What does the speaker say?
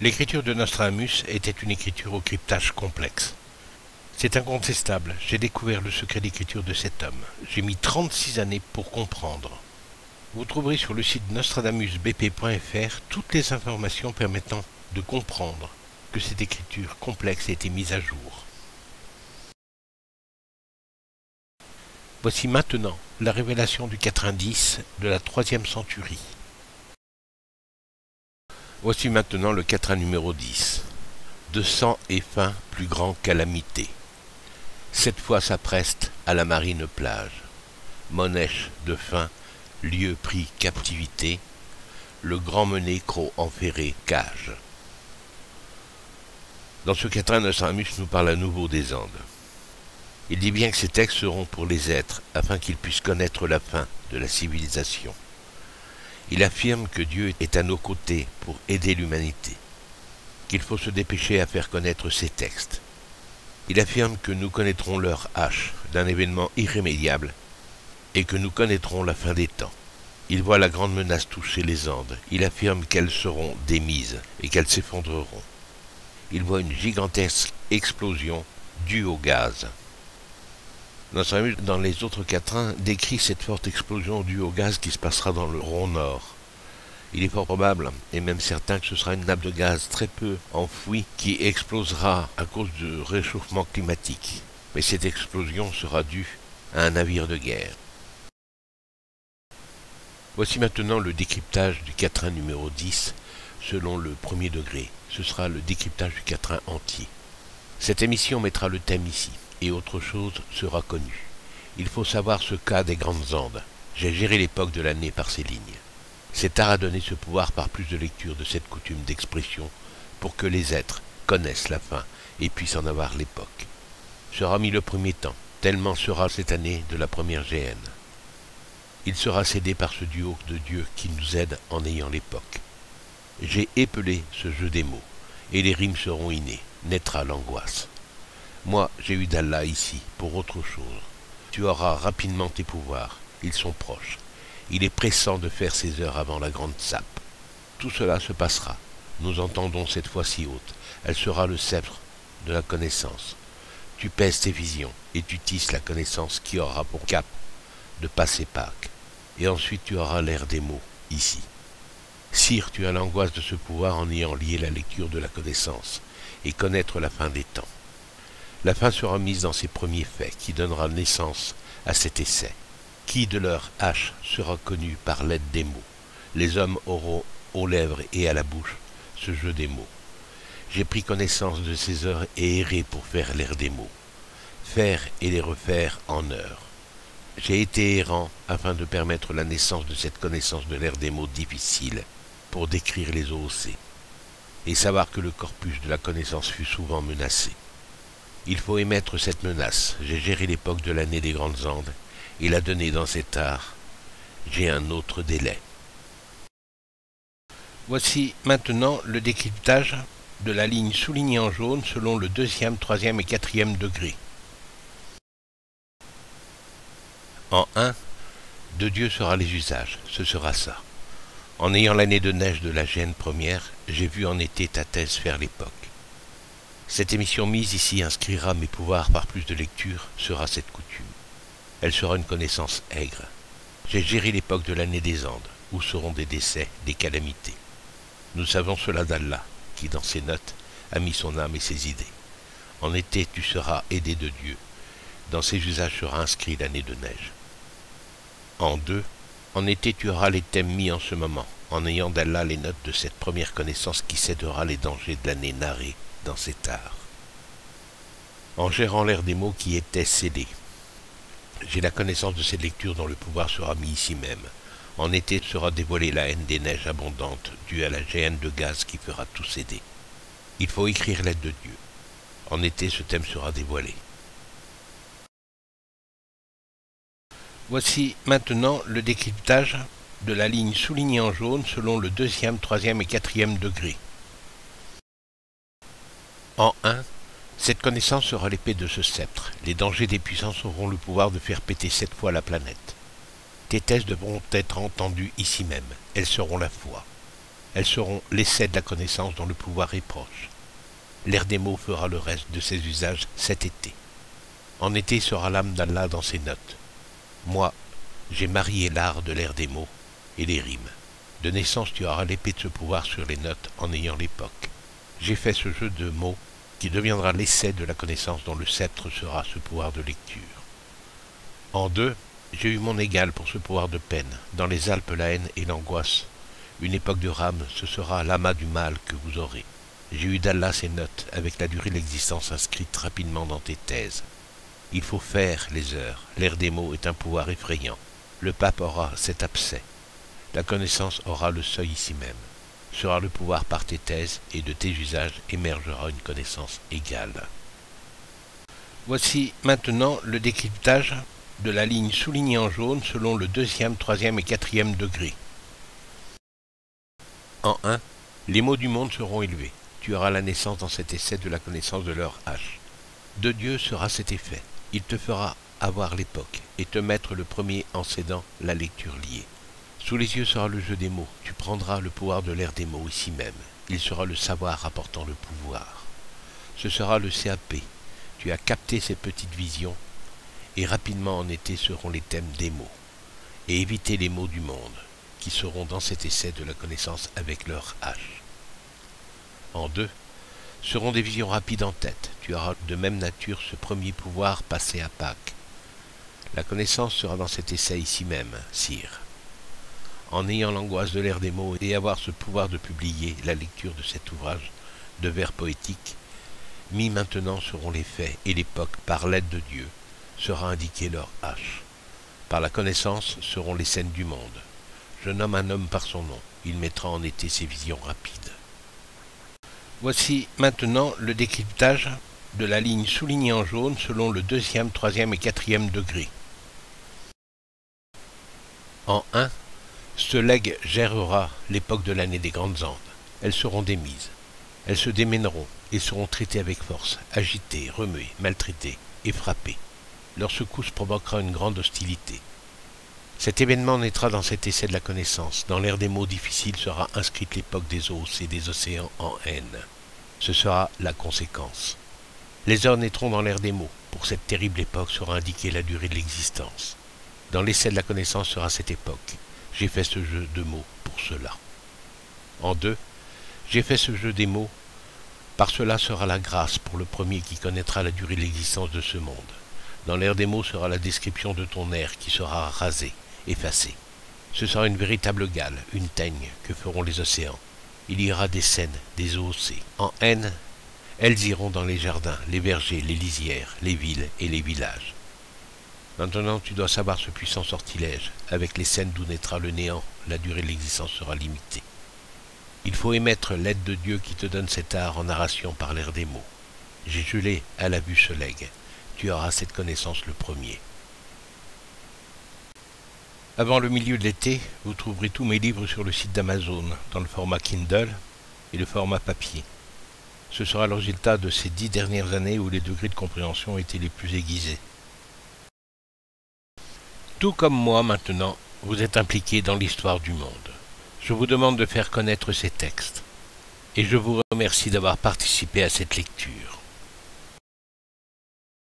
L'écriture de Nostradamus était une écriture au cryptage complexe. C'est incontestable, j'ai découvert le secret d'écriture de cet homme. J'ai mis 36 années pour comprendre. Vous trouverez sur le site nostradamusbp.fr toutes les informations permettant de comprendre que cette écriture complexe a été mise à jour. Voici maintenant la révélation du 90 de la troisième centurie. Voici maintenant le quatrain numéro 10. De sang et faim plus grand calamité. Cette fois s'appreste à la marine plage. Monèche de faim, lieu pris captivité, le grand mené croc enferré cage. Dans ce quatrain, Nostradamus nous parle à nouveau des Andes. Il dit bien que ces textes seront pour les êtres, afin qu'ils puissent connaître la fin de la civilisation. Il affirme que Dieu est à nos côtés pour aider l'humanité, qu'il faut se dépêcher à faire connaître ses textes. Il affirme que nous connaîtrons l'heure H d'un événement irrémédiable et que nous connaîtrons la fin des temps. Il voit la grande menace toucher les Andes. Il affirme qu'elles seront démises et qu'elles s'effondreront. Il voit une gigantesque explosion due au gaz. Notre dans les autres quatrains, décrit cette forte explosion due au gaz qui se passera dans le rond nord. Il est fort probable, et même certain, que ce sera une nappe de gaz très peu enfouie qui explosera à cause du réchauffement climatique. Mais cette explosion sera due à un navire de guerre. Voici maintenant le décryptage du quatrain numéro 10 selon le premier degré. Ce sera le décryptage du quatrain entier. Cette émission mettra le thème ici et autre chose sera connue. Il faut savoir ce cas des grandes Andes. J'ai géré l'époque de l'année par ces lignes. Cet art a donné ce pouvoir par plus de lecture de cette coutume d'expression pour que les êtres connaissent la fin et puissent en avoir l'époque. Sera mis le premier temps, tellement sera cette année de la première GN. Il sera cédé par ce duo de Dieu qui nous aide en ayant l'époque. J'ai épelé ce jeu des mots, et les rimes seront innées, naîtra l'angoisse. Moi, j'ai eu d'Allah ici, pour autre chose. Tu auras rapidement tes pouvoirs, ils sont proches. Il est pressant de faire ses heures avant la grande sape. Tout cela se passera. Nous entendons cette fois si haute. Elle sera le sceptre de la connaissance. Tu pèses tes visions, et tu tisses la connaissance qui aura pour cap de passer Pâques. Et ensuite tu auras l'air des mots, ici. Sire, tu as l'angoisse de ce pouvoir en ayant lié la lecture de la connaissance, et connaître la fin des temps. La fin sera mise dans ses premiers faits, qui donnera naissance à cet essai. Qui de leur hache sera connu par l'aide des mots Les hommes auront aux lèvres et à la bouche ce jeu des mots. J'ai pris connaissance de ces heures et erré pour faire l'air des mots, faire et les refaire en heures. J'ai été errant afin de permettre la naissance de cette connaissance de l'air des mots difficile pour décrire les OOC, et savoir que le corpus de la connaissance fut souvent menacé. Il faut émettre cette menace. J'ai géré l'époque de l'année des grandes Andes et la donné dans cet art. J'ai un autre délai. Voici maintenant le décryptage de la ligne soulignée en jaune selon le deuxième, troisième et quatrième degré. En 1, de Dieu sera les usages, ce sera ça. En ayant l'année de neige de la gêne première, j'ai vu en été ta thèse faire l'époque. Cette émission mise ici inscrira mes pouvoirs par plus de lecture, sera cette coutume. Elle sera une connaissance aigre. J'ai géré l'époque de l'année des Andes, où seront des décès, des calamités. Nous savons cela d'Allah, qui dans ses notes a mis son âme et ses idées. En été tu seras aidé de Dieu. Dans ses usages sera inscrit l'année de neige. En deux, en été tu auras les thèmes mis en ce moment, en ayant d'Allah les notes de cette première connaissance qui cédera les dangers de l'année narrée dans cet art. En gérant l'air des mots qui étaient cédés. J'ai la connaissance de cette lecture dont le pouvoir sera mis ici même. En été sera dévoilée la haine des neiges abondantes, due à la géhenne de gaz qui fera tout céder. Il faut écrire l'aide de Dieu. En été, ce thème sera dévoilé. Voici maintenant le décryptage de la ligne soulignée en jaune selon le deuxième, troisième et quatrième degré. En 1, cette connaissance sera l'épée de ce sceptre. Les dangers des puissances auront le pouvoir de faire péter sept fois la planète. Tes thèses devront être entendues ici même. Elles seront la foi. Elles seront l'essai de la connaissance dont le pouvoir est proche. L'air des mots fera le reste de ses usages cet été. En été sera l'âme d'Allah dans ses notes. Moi, j'ai marié l'art de l'air des mots et les rimes. De naissance, tu auras l'épée de ce pouvoir sur les notes en ayant l'époque. J'ai fait ce jeu de mots qui deviendra l'essai de la connaissance dont le sceptre sera ce pouvoir de lecture. En deux, j'ai eu mon égal pour ce pouvoir de peine. Dans les Alpes, la haine et l'angoisse. Une époque de rame, ce sera l'amas du mal que vous aurez. J'ai eu d'Allah ces notes, avec la durée de l'existence inscrite rapidement dans tes thèses. Il faut faire les heures. L'air des mots est un pouvoir effrayant. Le pape aura cet abcès. La connaissance aura le seuil ici même. Sera le pouvoir par tes thèses, et de tes usages émergera une connaissance égale. Voici maintenant le décryptage de la ligne soulignée en jaune selon le deuxième, troisième et quatrième degré. En 1, les mots du monde seront élevés. Tu auras la naissance dans cet essai de la connaissance de leur H. De Dieu sera cet effet. Il te fera avoir l'époque et te mettre le premier en cédant la lecture liée. Sous les yeux sera le jeu des mots. Tu prendras le pouvoir de l'air des mots ici même. Il sera le savoir apportant le pouvoir. Ce sera le CAP. Tu as capté ces petites visions et rapidement en été seront les thèmes des mots, et éviter les mots du monde, qui seront dans cet essai de la connaissance avec leur H. En deux, seront des visions rapides en tête, tu auras de même nature ce premier pouvoir passé à Pâques. La connaissance sera dans cet essai ici même, sire. En ayant l'angoisse de l'air des mots et avoir ce pouvoir de publier la lecture de cet ouvrage de vers poétiques, mis maintenant seront les faits et l'époque par l'aide de Dieu, sera indiqué leur H. Par la connaissance seront les scènes du monde. Je nomme un homme par son nom. Il mettra en été ses visions rapides. Voici maintenant le décryptage de la ligne soulignée en jaune selon le deuxième, troisième et quatrième degré. En 1, ce legs gérera l'époque de l'année des grandes Andes. Elles seront démises. Elles se démèneront et seront traitées avec force, agitées, remuées, maltraitées et frappées leur secousse provoquera une grande hostilité. Cet événement naîtra dans cet essai de la connaissance. Dans l'ère des mots difficiles sera inscrite l'époque des os et des océans en haine. Ce sera la conséquence. Les heures naîtront dans l'ère des mots. Pour cette terrible époque sera indiquée la durée de l'existence. Dans l'essai de la connaissance sera cette époque. J'ai fait ce jeu de mots pour cela. En deux, j'ai fait ce jeu des mots. Par cela sera la grâce pour le premier qui connaîtra la durée de l'existence de ce monde. Dans l'air des mots sera la description de ton air qui sera rasé, effacé. Ce sera une véritable gale, une teigne que feront les océans. Il y aura des scènes, des eaux En haine, elles iront dans les jardins, les vergers, les lisières, les villes et les villages. Maintenant, tu dois savoir ce puissant sortilège. Avec les scènes d'où naîtra le néant, la durée de l'existence sera limitée. Il faut émettre l'aide de Dieu qui te donne cet art en narration par l'air des mots. J'ai gelé à la vue ce legs tu auras cette connaissance le premier. Avant le milieu de l'été, vous trouverez tous mes livres sur le site d'Amazon, dans le format Kindle et le format papier. Ce sera le résultat de ces dix dernières années où les degrés de compréhension étaient les plus aiguisés. Tout comme moi maintenant, vous êtes impliqué dans l'histoire du monde. Je vous demande de faire connaître ces textes. Et je vous remercie d'avoir participé à cette lecture.